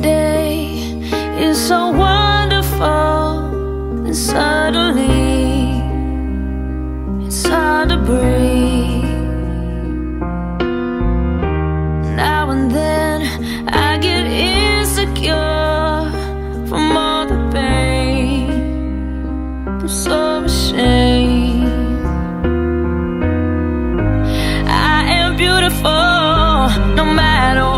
day is so wonderful and suddenly it's hard to breathe. Now and then I get insecure from all the pain I'm so ashamed. I am beautiful no matter